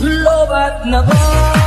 Lobat na?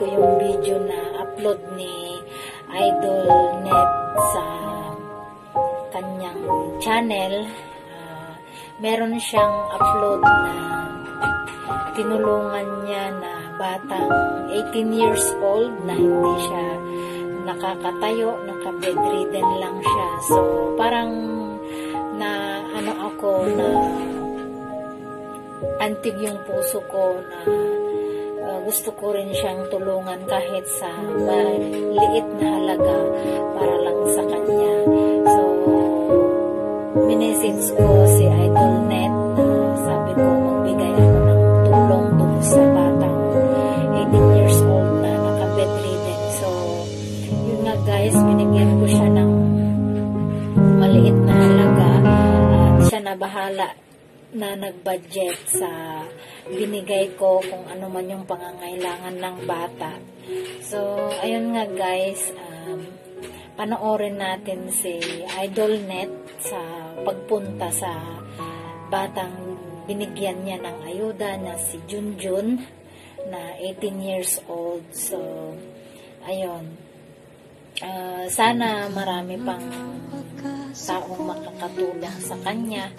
Ko yung video na upload ni Idol Net sa kanyang channel, ah, meron siyang upload na tinulungan niya na batang 18 years old na hindi siya nakakatayo, naka-bedridden lang siya. So, parang na ano ako na antig yung puso ko na uh, gusto ko rin siyang tulungan kahit sa maliit na halaga para lang sa kanya. So, minesage ko si Idol Net na sabi ko magbigay ako ng tulong dun sa batang 18 years old na naka-bedridden. So, yun nga guys, binigyan ko siya ng maliit na halaga at siya na bahala na nag-budget sa binigay ko kung ano man yung pangangailangan ng bata. So, ayun nga guys, um, panoorin natin si Idol Net sa pagpunta sa batang binigyan niya ng ayuda na si Junjun na 18 years old. So, ayun. Ah, sana marami pang taong makakatulong sa kanya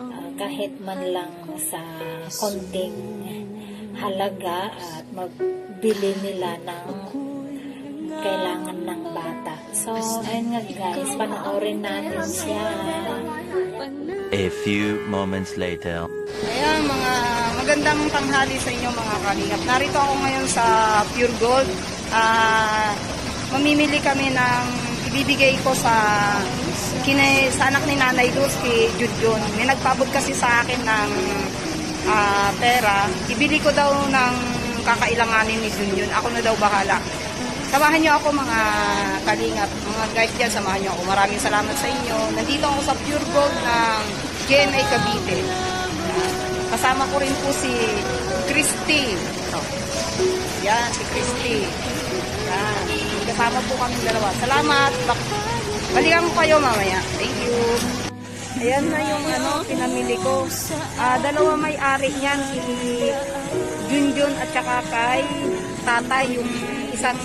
ah, kahit man lang sa konting halaga at magbili nila ng kailangan ng bata. So, ayun nga guys, panoorin natin siya. A few moments later. Ayan, mga magandang tanghali sa inyo mga kalingap. Narito ako ngayon sa Pure Gold. Ah, mamimili kami ng ibibigay ko sa kina, sa anak ni Nanay Luz kay Judjon. May nagpabot kasi sa akin ng ah, pera. Ibili ko daw ng kakailanganin ni Junjun. Ako na daw bahala. Samahan niyo ako mga kalingap, mga guys dyan, samahan niyo ako. Maraming salamat sa inyo. Nandito ako sa Pure Gold ng GMA Cavite. Kasama ko rin po si Christy. Yan, si Christy. Yan. Kasama po kami dalawa. Salamat. Balikan ko kayo mamaya. Thank you. Ayan na yung ano, pinamili ko. Ah, dalawa may-ari niyan. Si Junjun at saka kay tatay yung isang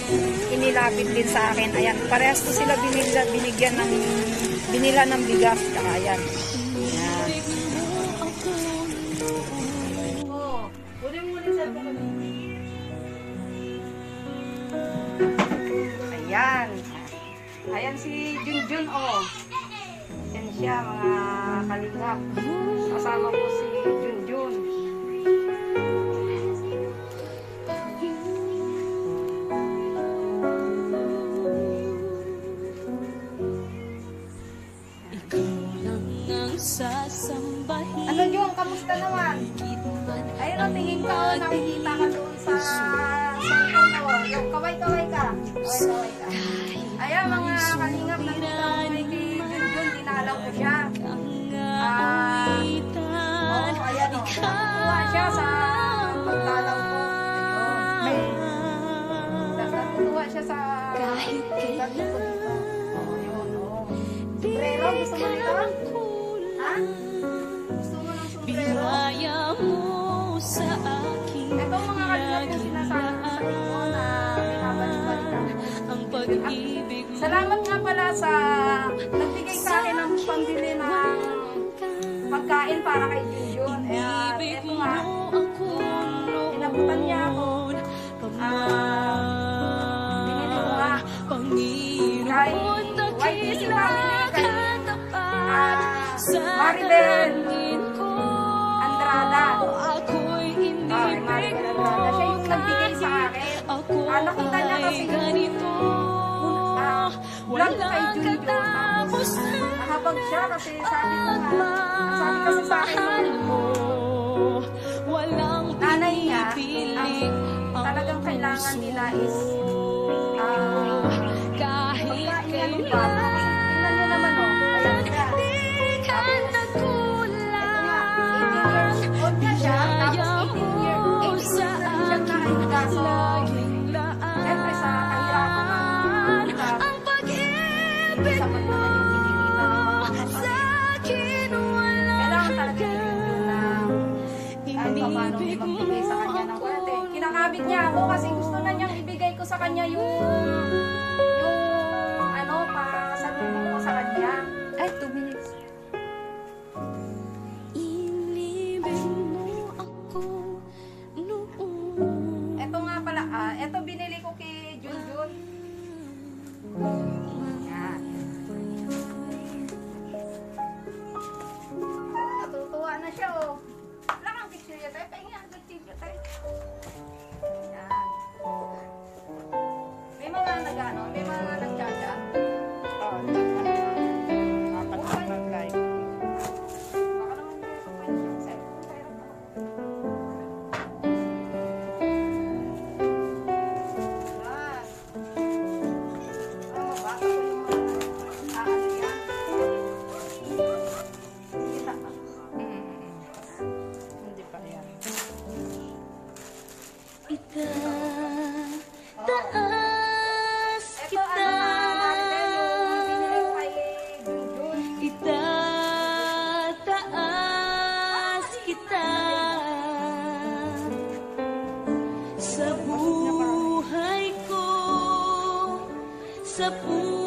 inilapit din sa akin. Ayan, parehas ko sila binila, binigyan ng binila ng bigas. Ayan. Ayan. Ayan si Junjun, oh. Ayan siya, mga kalingap. Kasama ko si Junjun. Ano Jun, kamusta naman? Ayun, oh, tingin ka, oh, nakikita ka doon sa. Yung kaway-kaway ka. Kaway-kaway ka. Ayan, mga kalingap, nakita ko kay Junjun, dinalaw ko siya. Ah, oh, ayan, oh. Natutuwa siya sa pagdalaw ko. Ayun. Tapos natutuwa siya sa pagdalaw ko dito. Oh, yun, oh. Sombrero, gusto mo nito? Ha? Gusto mo ng sombrero? Ito Salamat nga pala sa nagbigay sa akin ng pambili ng pagkain para kay Junjun. Eh, eto nga, inabutan niya ako. Ah, binili ko nga kay YTC family, kay ah, Maribel Andrada. Ah, Maribel Andrada. Siya yung nagbigay sa akin. Ah, nakita niya kasi ah, dati kay Junjun, tapos habang siya kasi sabi ko nga, sabi kasi sa akin nung nanay niya, talagang kailangan nila is Sa buhay ko Sa puso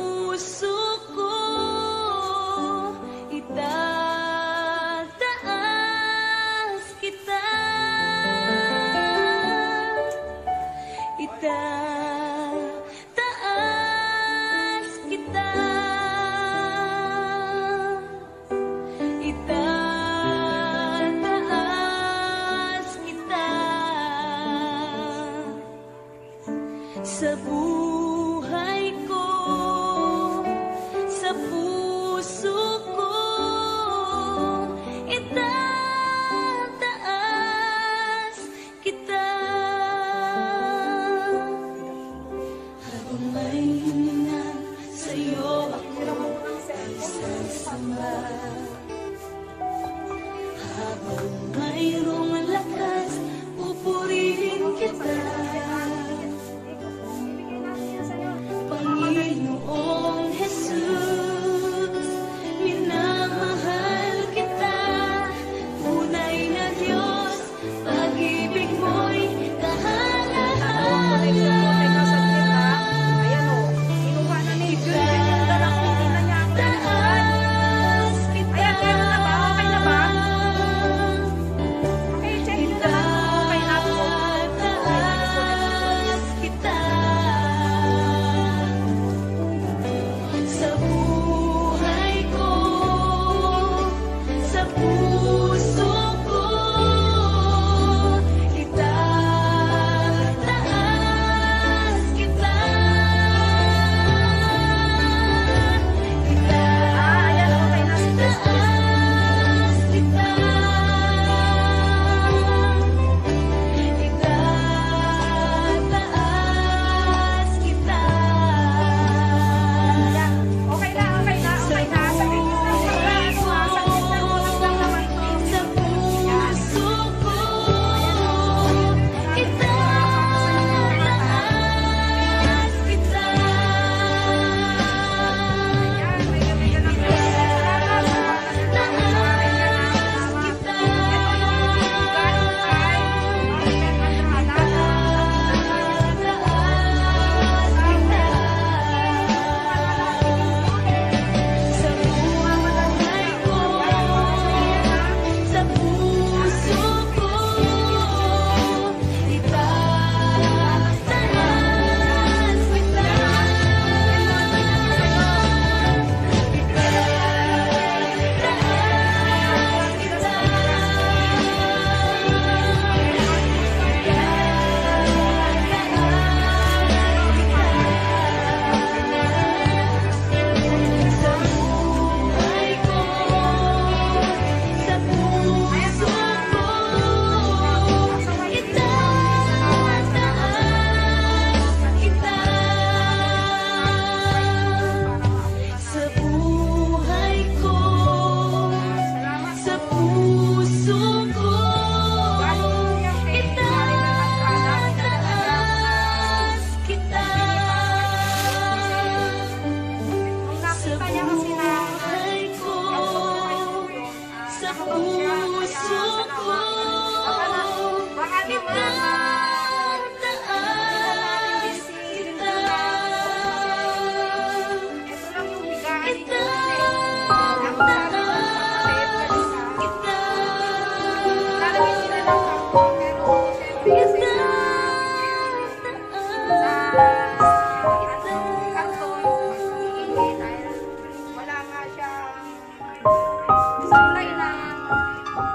supply ng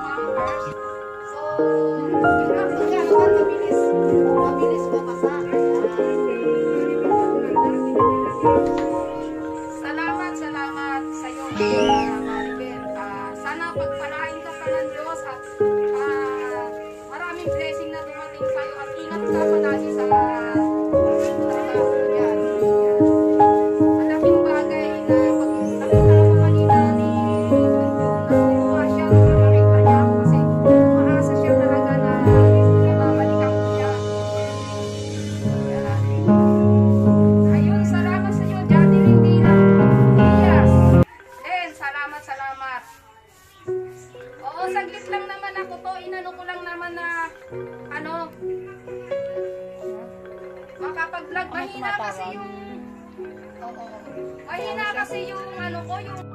bumpers. So, yung nga naman mabilis, mabilis mabasa. Salamat, salamat sa iyo, uh, Maribel. Ah, sana pagpalain ka ng Diyos at ah, maraming blessing na dumating sa iyo at ingat ka palagi Oo, saglit lang naman ako to. Inano ko lang naman na, ano, makapag-vlog. Mahina kasi yung, oo. Mahina kasi yung, ano ko, yung